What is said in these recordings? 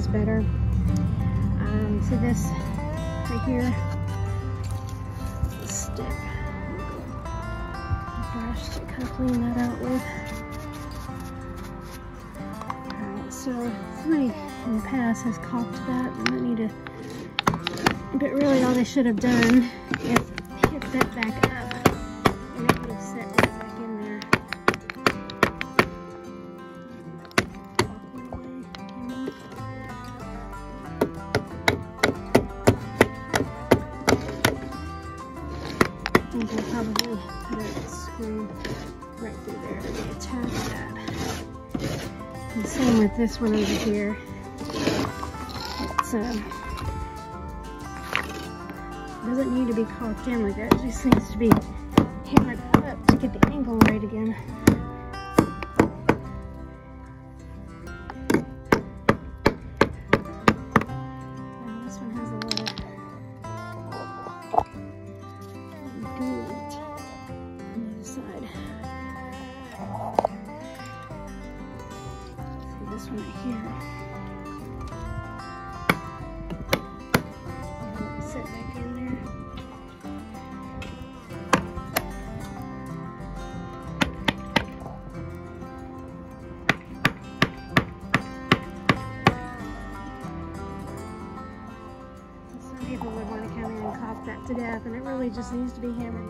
these better. Um, see this right here? This stick. Brush to kind of clean that out with. Alright, so somebody in the past has caulked that and I need to but really all they should have done is hit that back up this one over here. It's uh, doesn't need to be caulked in like that. It just needs to be hammered up to get the angle right again. Just needs to be hammered.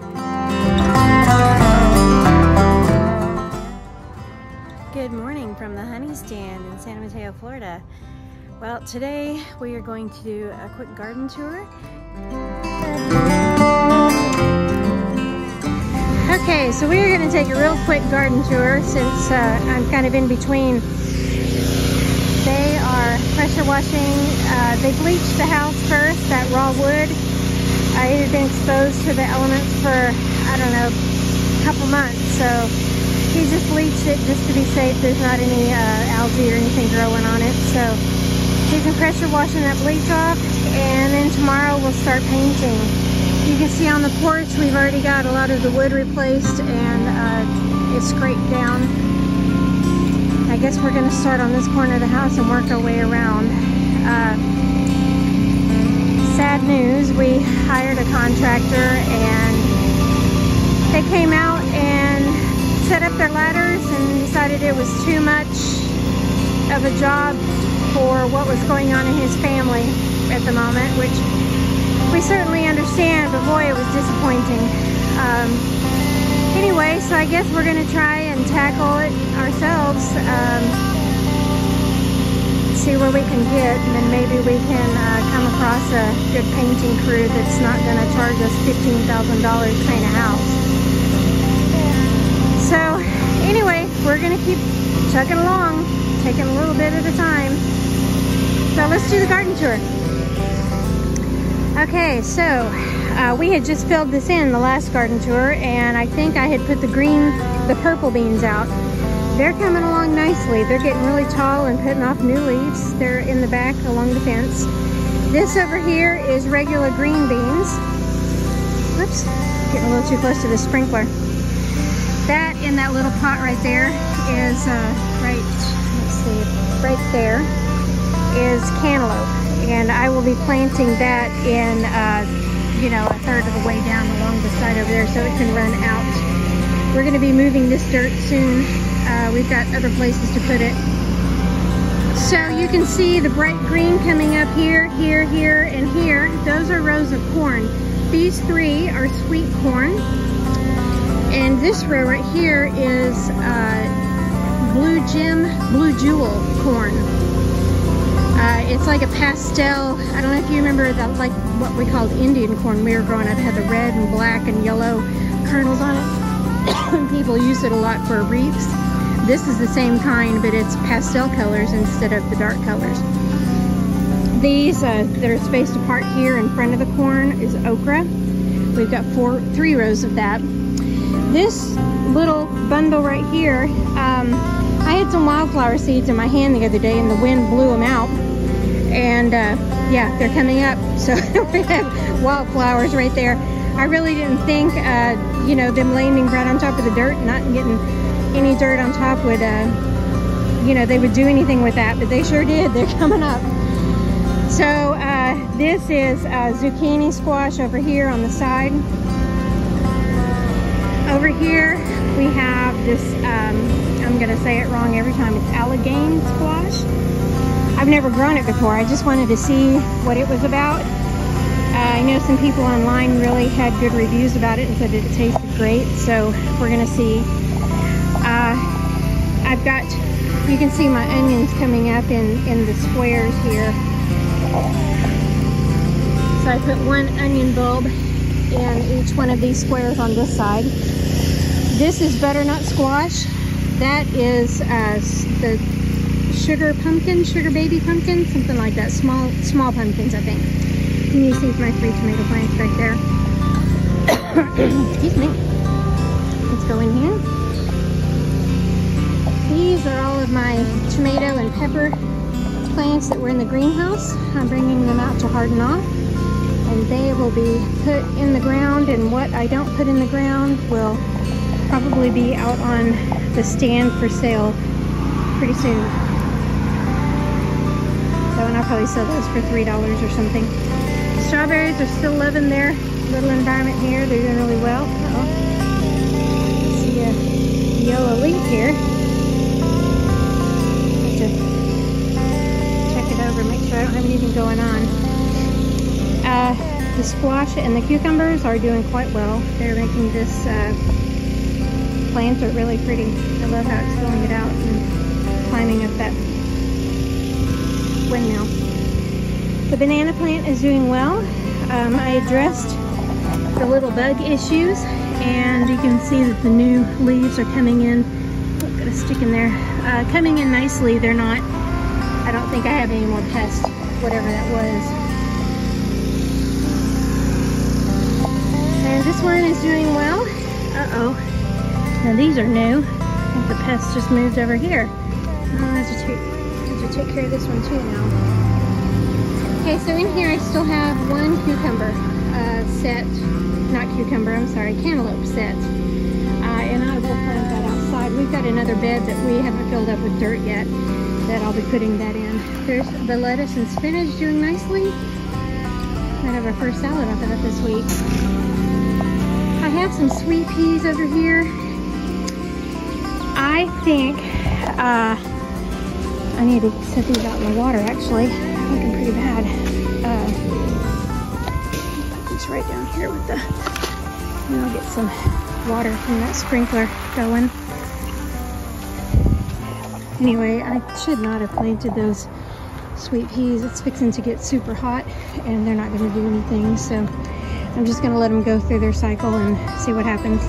Good morning from the honey stand in San Mateo, Florida. Well, today we are going to do a quick garden tour. Okay, so we are going to take a real quick garden tour since uh, I'm kind of in between. They are pressure washing. Uh, they bleached the house first, that raw wood. It had been exposed to the elements for, I don't know, a couple months. So he just bleached it just to be safe. There's not any uh, algae or anything growing on it. So he's been pressure washing that bleach off. And then tomorrow we'll start painting. You can see on the porch we've already got a lot of the wood replaced and uh, it's scraped down. I guess we're going to start on this corner of the house and work our way around. Uh, sad news, we hired a contractor and they came out and set up their ladders and decided it was too much of a job for what was going on in his family at the moment, which we certainly understand, but boy, it was disappointing. Um, anyway, so I guess we're going to try and tackle it ourselves. Um, see where we can get, and then maybe we can uh, come across a good painting crew that's not going to charge us $15,000 to paint a house. So, anyway, we're going to keep chugging along, taking a little bit at a time. So let's do the garden tour. Okay, so uh, we had just filled this in the last garden tour, and I think I had put the green, the purple beans out. They're coming along nicely. They're getting really tall and putting off new leaves. They're in the back along the fence. This over here is regular green beans. Whoops, getting a little too close to the sprinkler. That in that little pot right there is, uh, right, let's see, right there is cantaloupe. And I will be planting that in, uh, you know, a third of the way down along the side over there so it can run out. We're going to be moving this dirt soon. Uh, we've got other places to put it. So you can see the bright green coming up here, here, here, and here. Those are rows of corn. These three are sweet corn. And this row right here is uh, Blue Gem, Blue Jewel corn. Uh, it's like a pastel, I don't know if you remember that, like what we called Indian corn we were growing up. It had the red and black and yellow kernels on it. People use it a lot for wreaths. This is the same kind, but it's pastel colors instead of the dark colors. These uh, that are spaced apart here in front of the corn is okra. We've got four, three rows of that. This little bundle right here, um, I had some wildflower seeds in my hand the other day and the wind blew them out. And uh, yeah, they're coming up. So we have wildflowers right there. I really didn't think, uh, you know, them landing right on top of the dirt, not getting any dirt on top would uh, you know, they would do anything with that, but they sure did. They're coming up. So uh, this is zucchini squash over here on the side. Over here we have this, um, I'm gonna say it wrong every time, it's Allegheny squash. I've never grown it before. I just wanted to see what it was about. Uh, I know some people online really had good reviews about it and said it tasted great, so we're gonna see. Uh, I've got, you can see my onions coming up in, in the squares here. So I put one onion bulb in each one of these squares on this side. This is butternut squash. That is uh, the sugar pumpkin, sugar baby pumpkin, something like that. Small, small pumpkins, I think. Can you see my three tomato plants right there? Excuse me. Let's go in here. These are all of my tomato and pepper plants that were in the greenhouse. I'm bringing them out to harden off and they will be put in the ground and what I don't put in the ground will probably be out on the stand for sale pretty soon. So and I'll probably sell those for $3 or something. Strawberries are still loving their little environment here. They're doing really well. Uh -oh. See a yellow leaf here. Have to check it over, make sure I don't have anything going on. Uh, the squash and the cucumbers are doing quite well. They're making this uh, planter really pretty. I love how it's filling it out and climbing up that windmill. The banana plant is doing well. Um, I addressed the little bug issues and you can see that the new leaves are coming in. Oh, got a stick in there. Uh, coming in nicely. They're not, I don't think I have any more pests, whatever that was. And this one is doing well. Uh-oh. Now these are new. I think the pest just moved over here. I have I have to take care of this one too now. Okay, so in here I still have one cucumber uh, set, not cucumber, I'm sorry, cantaloupe set. Uh, and I will plant that outside. We've got another bed that we haven't filled up with dirt yet that I'll be putting that in. There's the lettuce and spinach doing nicely. Might have our first salad off of it this week. I have some sweet peas over here. I think uh, I need to set these out in the water actually looking pretty bad. Uh, put these right down here with the, and I'll get some water from that sprinkler going. Anyway, I should not have planted those sweet peas. It's fixing to get super hot and they're not going to do anything. So I'm just going to let them go through their cycle and see what happens.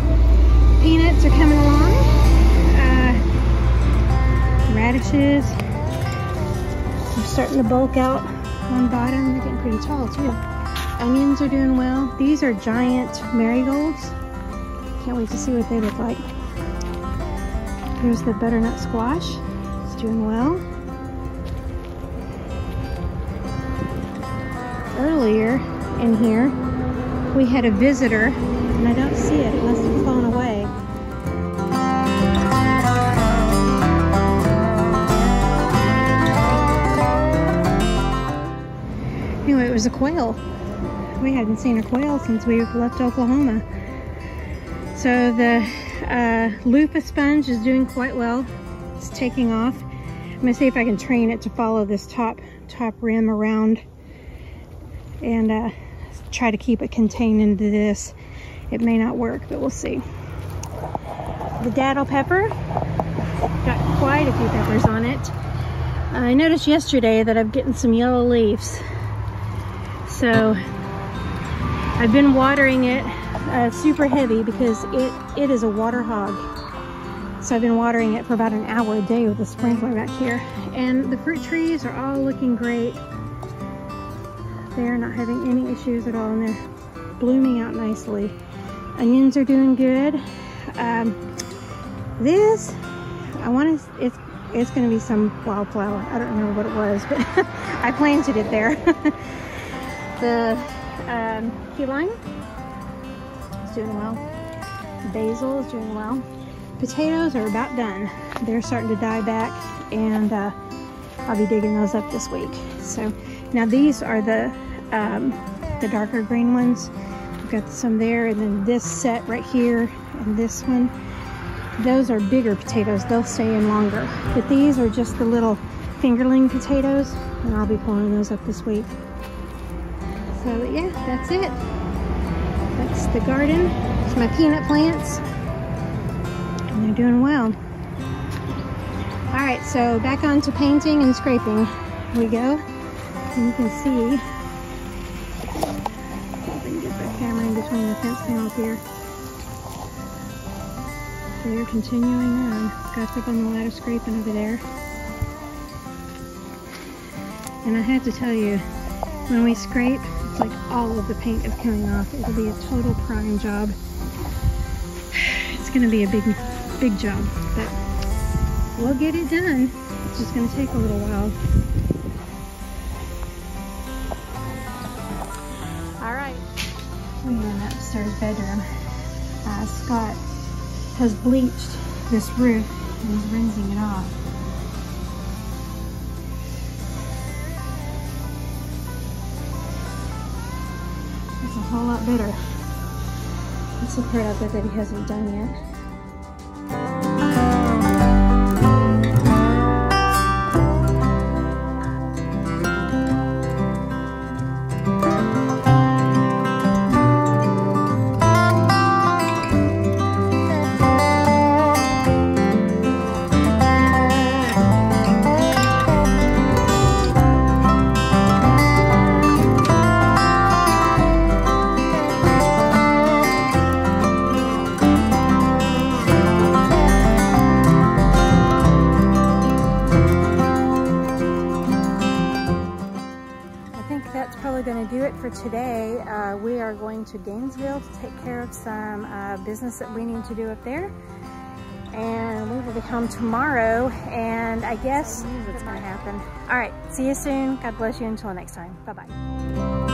Peanuts are coming along. Uh, radishes, starting to bulk out on bottom. They're getting pretty tall too. Onions are doing well. These are giant marigolds. Can't wait to see what they look like. Here's the butternut squash. It's doing well. Earlier in here, we had a visitor, and I don't see it. It must it was a quail. We hadn't seen a quail since we left Oklahoma. So the uh, loofah sponge is doing quite well. It's taking off. I'm gonna see if I can train it to follow this top top rim around and uh, try to keep it contained into this. It may not work, but we'll see. The datil pepper, got quite a few peppers on it. I noticed yesterday that I'm getting some yellow leaves. So I've been watering it uh, super heavy because it, it is a water hog. So I've been watering it for about an hour a day with a sprinkler back here. And the fruit trees are all looking great. They're not having any issues at all and they're blooming out nicely. Onions are doing good. Um, this, I want to, it's, it's going to be some wildflower. I don't remember what it was, but I planted it there. The um, key lime is doing well. Basil is doing well. Potatoes are about done. They're starting to die back. and uh, I'll be digging those up this week. So now these are the um, the darker green ones. I've got some there, and then this set right here, and this one. Those are bigger potatoes. They'll stay in longer. But these are just the little fingerling potatoes, and I'll be pulling those up this week. So yeah, that's it. That's the garden. It's my peanut plants. And they're doing well. All right, so back on to painting and scraping we go. And you can see, I the camera in between the fence panels here. They're continuing on. Scott's up on the ladder scraping over there. And I have to tell you, when we scrape, it's like all of the paint is coming off. It'll be a total prime job. It's gonna be a big, big job, but we'll get it done. It's just gonna take a little while. All right, we're in the upstairs bedroom. Uh, Scott has bleached this roof and he's rinsing it off. Whole lot better. That's the part of it that he hasn't done yet. To do it for today. Uh, we are going to Gainesville to take care of some uh, business that we need to do up there. And we will be home tomorrow, and I guess what's going to happen. All right, see you soon. God bless you until next time. Bye-bye.